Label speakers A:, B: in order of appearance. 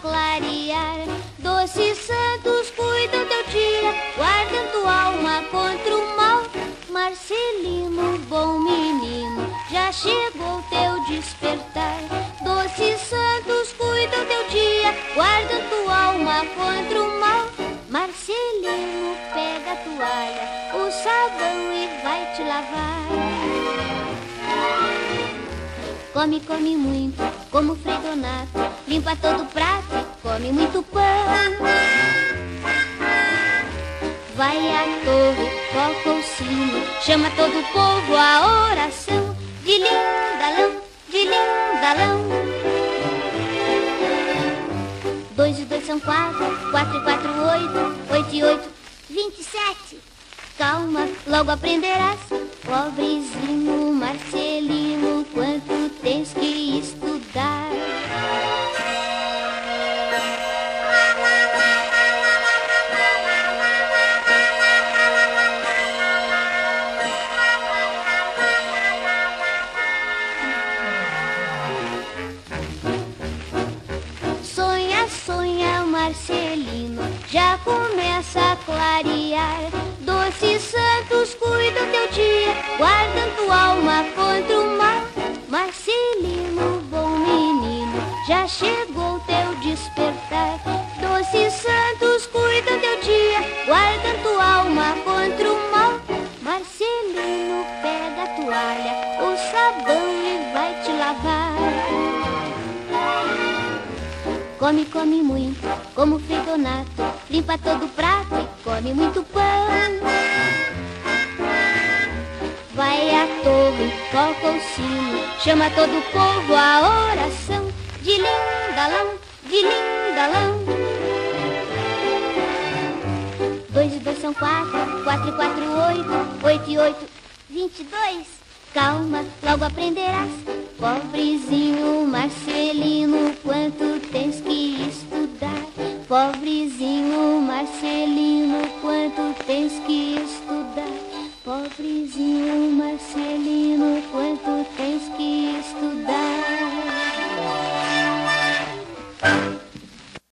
A: clarear. Doces santos cuidam teu dia, guardam tua alma contra o mal. Marcelino, bom menino, já chegou teu despertar. Doces santos cuidam teu dia, guardam tua alma contra o mal. Marcelino, pega a toalha, o sabão e vai te lavar. Come, come muito, como Frei Donato, limpa todo o prato come muito pão. Vai à torre, toca o sino, chama todo o povo à oração. De lindalão, de lindalão. Dois e dois são quatro, quatro e quatro, oito, oito e oito, vinte e sete. Calma, logo aprenderás, pobrezinho Marcelino, já começa a clarear. Doces santos cuidam teu dia, guardam tua alma contra o mal. Marcelino, bom menino, já chegou teu despertar. Doces santos Come, come muito, como Frei Donato Limpa todo o prato e come muito pão. Vai à torre, toca o sino Chama todo o povo à oração. De lindalão, de lindalão Dois e dois são quatro, quatro e quatro, oito Oito e oito, vinte e dois. Calma, logo aprenderás. Pobrezinho Marcelino, quanto estudar? Pobrezinho Marcelino, quanto tens que estudar? Pobrezinho Marcelino, quanto